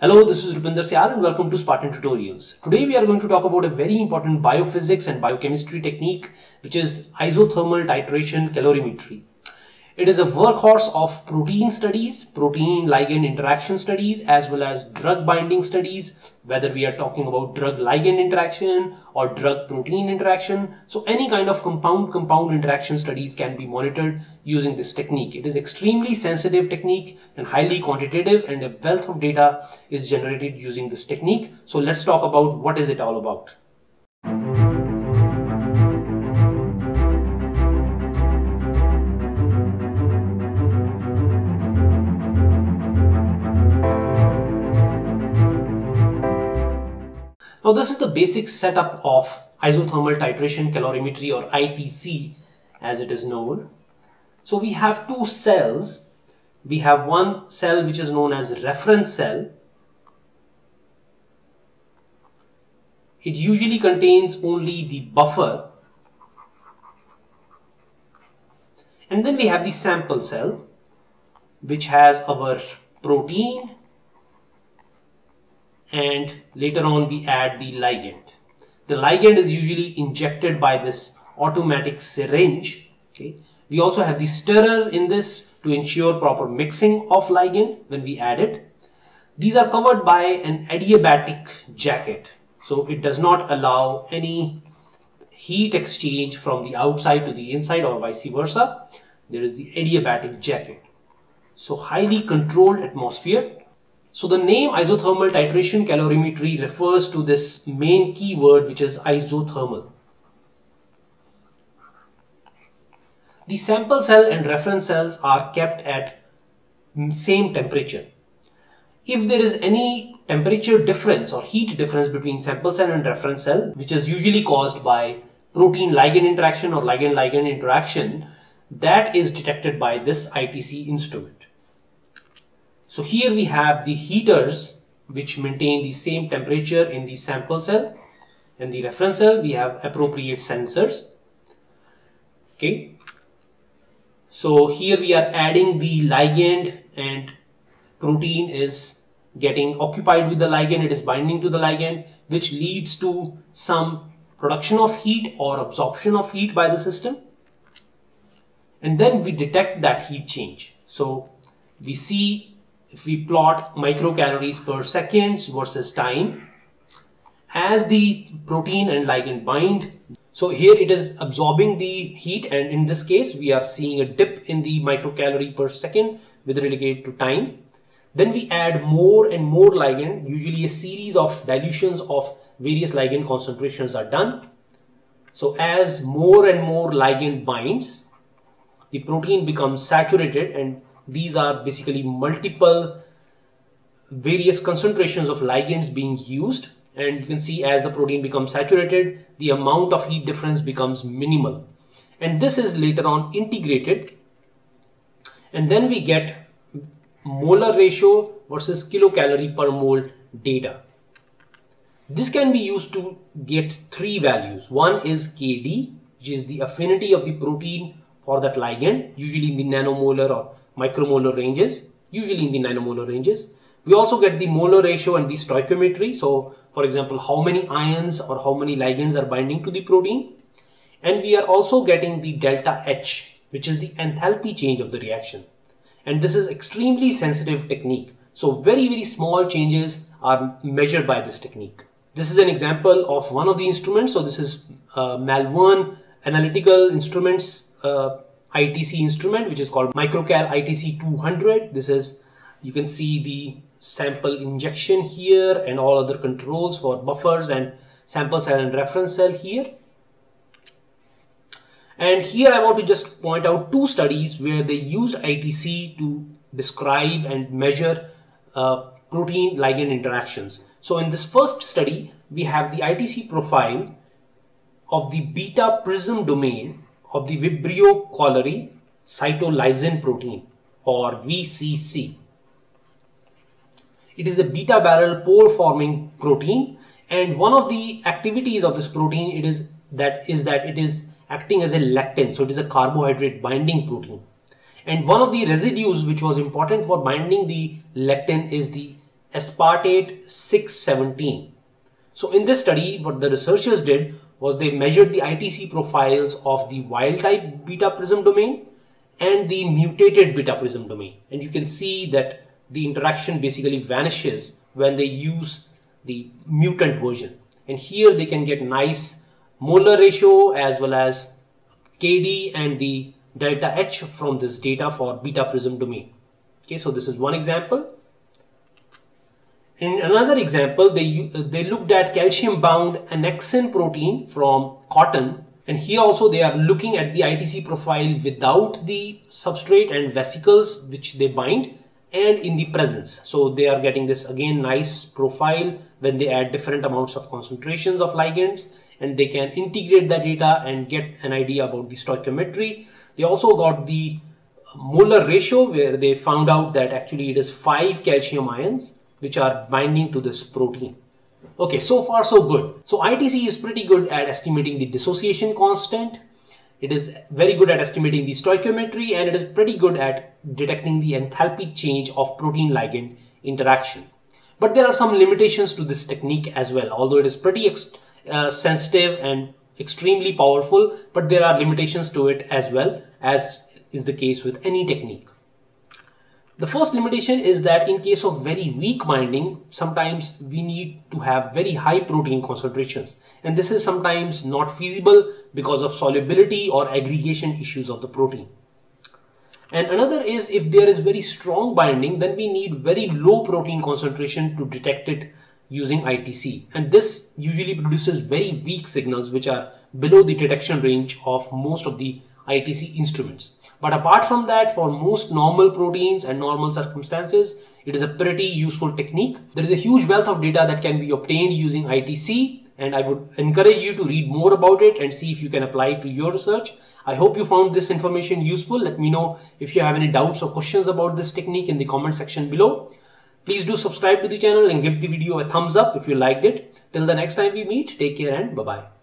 Hello, this is Rupinder Sayal and welcome to Spartan Tutorials. Today we are going to talk about a very important biophysics and biochemistry technique which is isothermal titration calorimetry. It is a workhorse of protein studies, protein ligand interaction studies, as well as drug binding studies, whether we are talking about drug ligand interaction or drug protein interaction. So any kind of compound compound interaction studies can be monitored using this technique. It is extremely sensitive technique and highly quantitative and a wealth of data is generated using this technique. So let's talk about what is it all about. Now this is the basic setup of isothermal titration calorimetry or ITC as it is known. So we have two cells. We have one cell which is known as reference cell. It usually contains only the buffer. And then we have the sample cell which has our protein and later on we add the ligand. The ligand is usually injected by this automatic syringe. Okay. We also have the stirrer in this to ensure proper mixing of ligand when we add it. These are covered by an adiabatic jacket. So it does not allow any heat exchange from the outside to the inside or vice versa. There is the adiabatic jacket. So highly controlled atmosphere so the name isothermal titration calorimetry refers to this main keyword which is isothermal. The sample cell and reference cells are kept at same temperature. If there is any temperature difference or heat difference between sample cell and reference cell, which is usually caused by protein ligand interaction or ligand ligand interaction, that is detected by this ITC instrument. So here we have the heaters which maintain the same temperature in the sample cell and the reference cell we have appropriate sensors. Okay. So here we are adding the ligand and protein is getting occupied with the ligand, it is binding to the ligand which leads to some production of heat or absorption of heat by the system and then we detect that heat change. So we see if we plot microcalories per seconds versus time as the protein and ligand bind so here it is absorbing the heat and in this case we are seeing a dip in the microcalorie per second with regard to time. Then we add more and more ligand usually a series of dilutions of various ligand concentrations are done. So as more and more ligand binds the protein becomes saturated and these are basically multiple various concentrations of ligands being used and you can see as the protein becomes saturated the amount of heat difference becomes minimal. And this is later on integrated. And then we get molar ratio versus kilocalorie per mole data. This can be used to get three values. One is kd which is the affinity of the protein for that ligand usually in the nanomolar or micromolar ranges, usually in the nanomolar ranges. We also get the molar ratio and the stoichiometry. So for example, how many ions or how many ligands are binding to the protein. And we are also getting the delta H, which is the enthalpy change of the reaction. And this is extremely sensitive technique. So very, very small changes are measured by this technique. This is an example of one of the instruments. So this is uh, Malvern Panalytical Instruments uh, ITC instrument which is called Microcal ITC 200. This is you can see the sample injection here and all other controls for buffers and sample cell and reference cell here. And here I want to just point out two studies where they use ITC to describe and measure uh, protein ligand interactions. So in this first study, we have the ITC profile of the beta prism domain of the Vibrio cholerae cytolysin protein or VCC. It is a beta barrel pore forming protein and one of the activities of this protein it is that is that it is acting as a lectin so it is a carbohydrate binding protein and one of the residues which was important for binding the lectin is the aspartate 617. So in this study, what the researchers did was they measured the ITC profiles of the wild type beta prism domain and the mutated beta prism domain. And you can see that the interaction basically vanishes when they use the mutant version. And here they can get nice molar ratio as well as KD and the delta H from this data for beta prism domain. Okay, so this is one example. In another example, they, they looked at calcium bound annexin protein from cotton and here also they are looking at the ITC profile without the substrate and vesicles which they bind and in the presence. So they are getting this again nice profile when they add different amounts of concentrations of ligands and they can integrate the data and get an idea about the stoichiometry. They also got the molar ratio where they found out that actually it is 5 calcium ions which are binding to this protein. Okay, so far so good. So ITC is pretty good at estimating the dissociation constant. It is very good at estimating the stoichiometry and it is pretty good at detecting the enthalpy change of protein ligand interaction. But there are some limitations to this technique as well, although it is pretty uh, sensitive and extremely powerful, but there are limitations to it as well as is the case with any technique. The first limitation is that in case of very weak binding, sometimes we need to have very high protein concentrations. And this is sometimes not feasible because of solubility or aggregation issues of the protein. And another is if there is very strong binding, then we need very low protein concentration to detect it using ITC. And this usually produces very weak signals which are below the detection range of most of the ITC instruments. But apart from that, for most normal proteins and normal circumstances, it is a pretty useful technique. There is a huge wealth of data that can be obtained using ITC and I would encourage you to read more about it and see if you can apply it to your research. I hope you found this information useful. Let me know if you have any doubts or questions about this technique in the comment section below. Please do subscribe to the channel and give the video a thumbs up if you liked it. Till the next time we meet, take care and bye-bye.